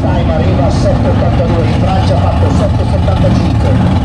time arriva a 7.82, in Francia ha fatto 7.75.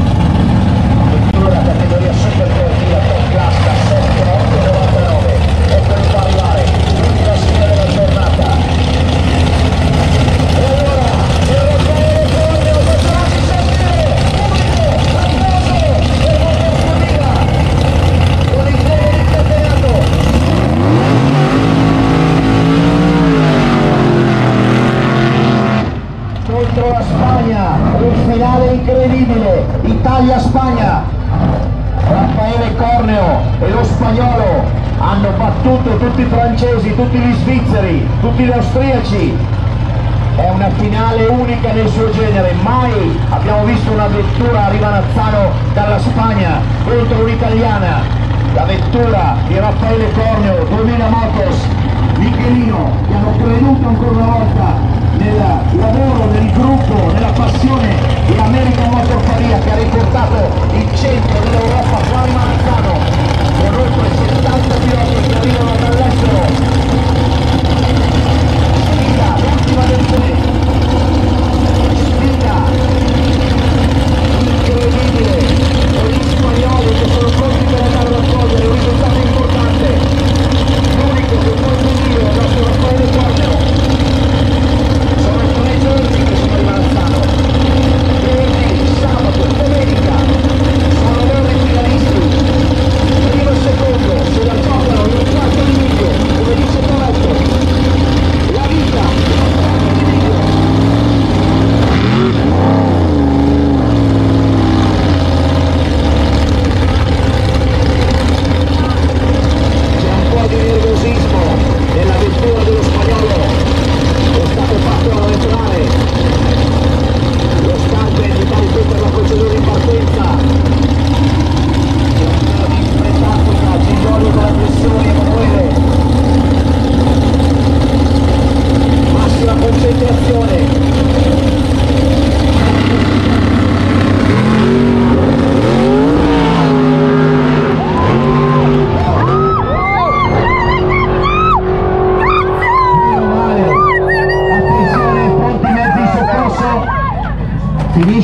contro la Spagna, un finale incredibile, Italia-Spagna. Raffaele Corneo e lo spagnolo hanno battuto tutti i francesi, tutti gli svizzeri, tutti gli austriaci. È una finale unica nel suo genere, mai abbiamo visto una vettura a Rivanazzano dalla Spagna contro un'italiana. La vettura di Raffaele Corneo, 2000 Motos, Michelino, che hanno creduto ancora una volta nel lavoro, nel gruppo, nella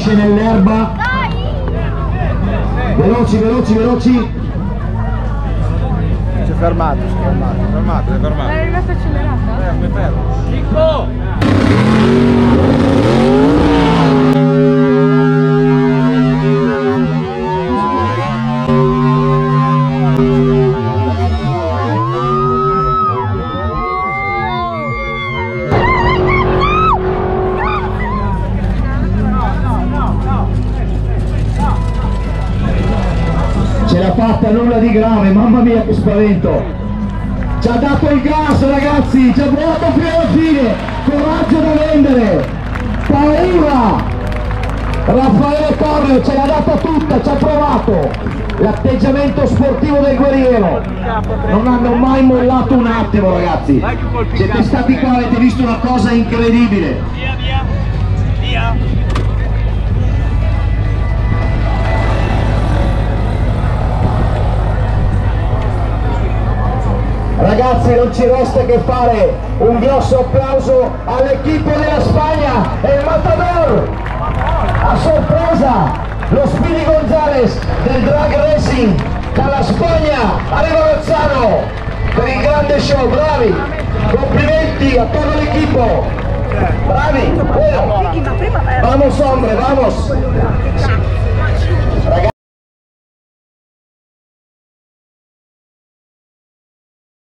Finisce nell'erba. Veloci, veloci, veloci. Si è fermato, si è fermato, si è fermato, è fermato. È rimasta accelerata? Eh, fermo. Ce fatta, nulla di grave, mamma mia che spavento. Ci ha dato il gas ragazzi, ci ha provato fino alla fine, coraggio da vendere, paura. Raffaele Correo ce l'ha data tutta, ci ha provato. L'atteggiamento sportivo del guerriero. Non hanno mai mollato un attimo ragazzi. Siete stati qua, avete visto una cosa incredibile. Ragazzi non ci resta che fare un grosso applauso all'equipo della Spagna e il Matador! A sorpresa lo Speedy Gonzales del Drag Racing dalla Spagna arriva Rozzano per il grande show, bravi! Complimenti a tutto l'equipo! Bravi! Bueno. Vamos hombre, vamos!